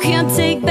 can't take